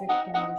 Mexican